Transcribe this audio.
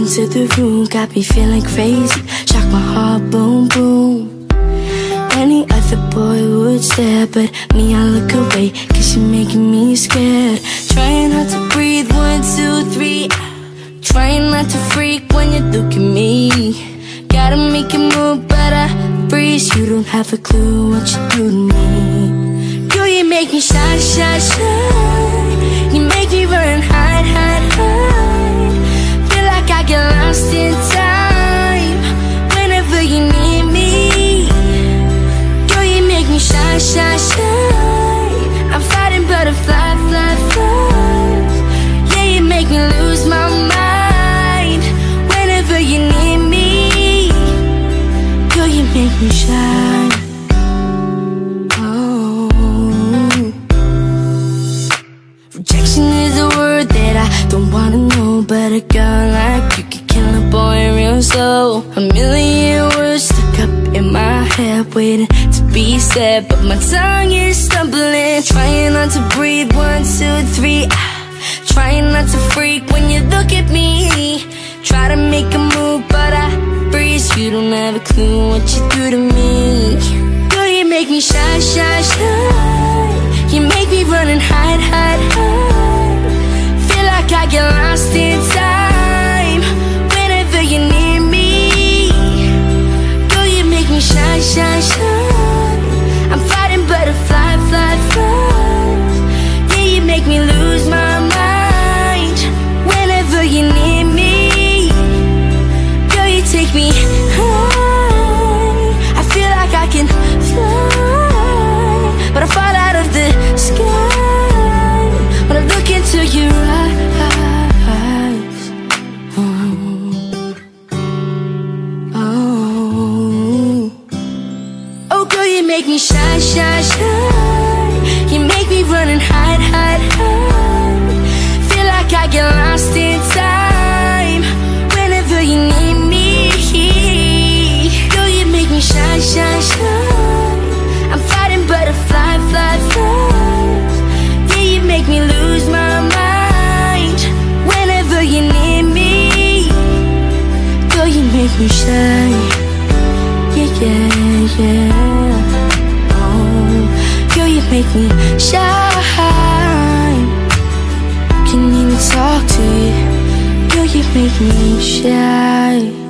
into the room, got me feeling crazy. Shock my heart, boom, boom. Any other boy would stare, but me, I look away, cause you're making me scared. Trying not to breathe, one, two, three. Trying not to freak when you look at me. Gotta make a move, but I freeze. You don't have a clue what you do to me. Girl, you make me shy, shy, shy. You make me Is a word that I don't wanna know, but a girl like you can kill a boy real slow. A million words stuck up in my head, waiting to be said, but my tongue is stumbling. Trying not to breathe, one, two, three. Ah. Trying not to freak when you look at me. Try to make a move, but I freeze. You don't have a clue what you do to me. Make me shy, shy, shy. You make me run and hide, hide, hide. Feel like I get lost in time whenever you need me. Girl, you make me shy, shy, shy. I'm fighting butterfly, fly, flies. Yeah, you make me lose my mind whenever you need me. Girl, you make me shine. Yeah, yeah, yeah. You make me shine. Can even talk to you. Girl, you make me shy.